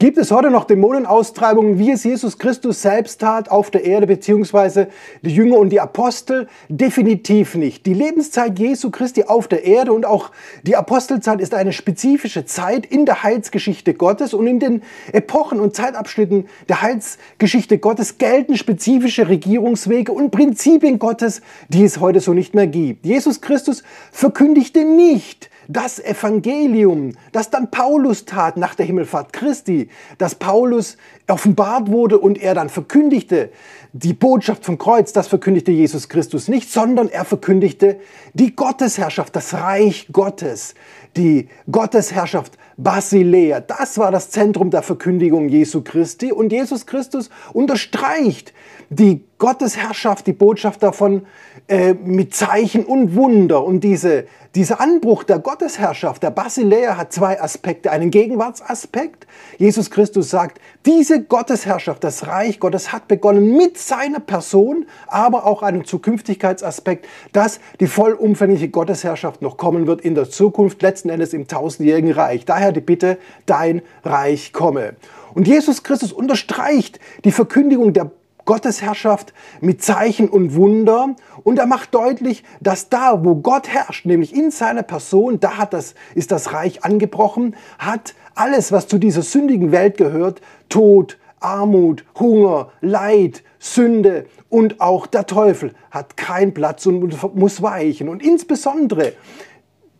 Gibt es heute noch Dämonenaustreibungen, wie es Jesus Christus selbst tat auf der Erde, beziehungsweise die Jünger und die Apostel? Definitiv nicht. Die Lebenszeit Jesu Christi auf der Erde und auch die Apostelzeit ist eine spezifische Zeit in der Heilsgeschichte Gottes und in den Epochen und Zeitabschnitten der Heilsgeschichte Gottes gelten spezifische Regierungswege und Prinzipien Gottes, die es heute so nicht mehr gibt. Jesus Christus verkündigte nicht, das Evangelium, das dann Paulus tat nach der Himmelfahrt Christi, dass Paulus offenbart wurde und er dann verkündigte, die Botschaft vom Kreuz, das verkündigte Jesus Christus nicht, sondern er verkündigte die Gottesherrschaft, das Reich Gottes, die Gottesherrschaft Basilea. Das war das Zentrum der Verkündigung Jesu Christi und Jesus Christus unterstreicht die Gottesherrschaft, die Botschaft davon äh, mit Zeichen und Wunder. Und diese, dieser Anbruch der Gottesherrschaft, der Basilea, hat zwei Aspekte. Einen Gegenwartsaspekt. Jesus Christus sagt, diese Gottesherrschaft, das Reich Gottes hat begonnen mit seiner Person, aber auch einen Zukünftigkeitsaspekt, dass die vollumfängliche Gottesherrschaft noch kommen wird in der Zukunft, letzten Endes im tausendjährigen Reich. Daher die Bitte, dein Reich komme. Und Jesus Christus unterstreicht die Verkündigung der Gottesherrschaft mit Zeichen und Wunder. Und er macht deutlich, dass da, wo Gott herrscht, nämlich in seiner Person, da hat das, ist das Reich angebrochen, hat alles, was zu dieser sündigen Welt gehört, Tod, Armut, Hunger, Leid, Sünde und auch der Teufel hat keinen Platz und muss weichen. Und insbesondere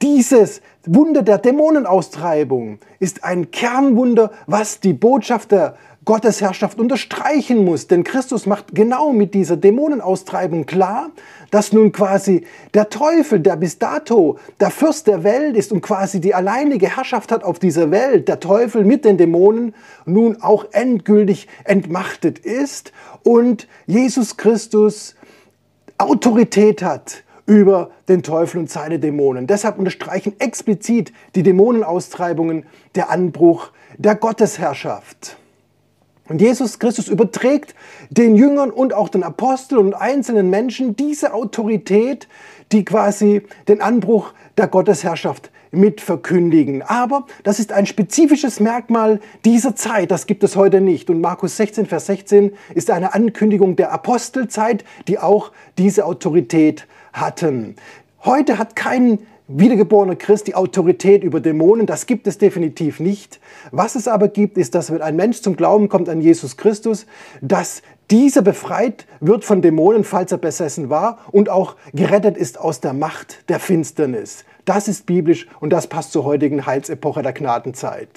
dieses Wunder der Dämonenaustreibung ist ein Kernwunder, was die Botschaft der Gottes Herrschaft unterstreichen muss. Denn Christus macht genau mit dieser Dämonenaustreibung klar, dass nun quasi der Teufel, der bis dato der Fürst der Welt ist und quasi die alleinige Herrschaft hat auf dieser Welt, der Teufel mit den Dämonen nun auch endgültig entmachtet ist und Jesus Christus Autorität hat über den Teufel und seine Dämonen. Deshalb unterstreichen explizit die Dämonenaustreibungen der Anbruch der Gottesherrschaft. Und Jesus Christus überträgt den Jüngern und auch den Aposteln und einzelnen Menschen diese Autorität, die quasi den Anbruch der Gottesherrschaft mit verkündigen. Aber das ist ein spezifisches Merkmal dieser Zeit. Das gibt es heute nicht. Und Markus 16, Vers 16 ist eine Ankündigung der Apostelzeit, die auch diese Autorität hatten. Heute hat kein wiedergeborener Christ die Autorität über Dämonen, das gibt es definitiv nicht. Was es aber gibt, ist, dass wenn ein Mensch zum Glauben kommt an Jesus Christus, dass dieser befreit wird von Dämonen, falls er besessen war, und auch gerettet ist aus der Macht der Finsternis. Das ist biblisch und das passt zur heutigen Heilsepoche der Gnadenzeit.